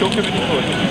çok eminim var.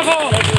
Bravo!